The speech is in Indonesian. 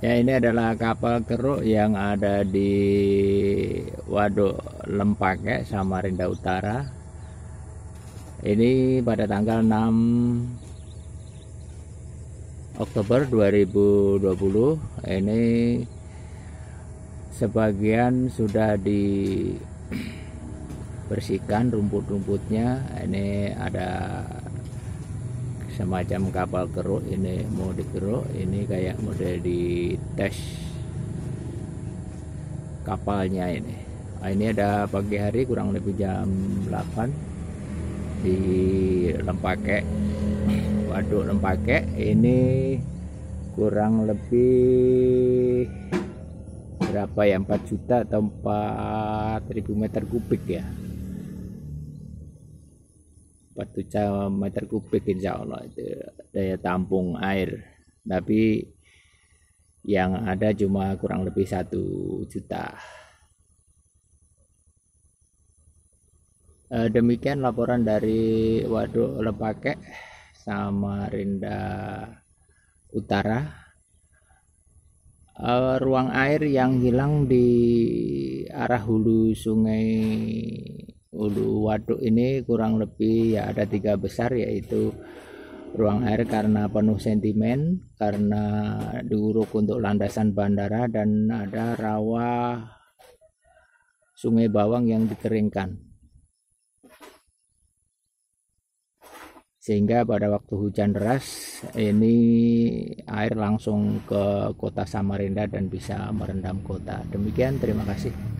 Ya ini adalah kapal keruk yang ada di Waduk Lempake, Samarinda Utara. Ini pada tanggal 6 Oktober 2020. Ini sebagian sudah dibersihkan rumput-rumputnya. Ini ada semacam kapal keruk ini mau dikeruk ini kayak model di tes kapalnya ini. Nah, ini ada pagi hari kurang lebih jam 8 di Lempake waduk Lempake ini kurang lebih berapa ya? 4 juta atau 4000 meter kubik ya 4 meter kubik insya Allah itu daya tampung air. Tapi yang ada cuma kurang lebih satu juta. E, demikian laporan dari Waduk Lepake Samarinda Utara. E, ruang air yang hilang di arah hulu sungai Ulu waduk ini kurang lebih ya ada tiga besar yaitu ruang air karena penuh sentimen karena diuruk untuk landasan bandara dan ada rawa sungai bawang yang dikeringkan sehingga pada waktu hujan deras ini air langsung ke kota Samarinda dan bisa merendam kota. Demikian terima kasih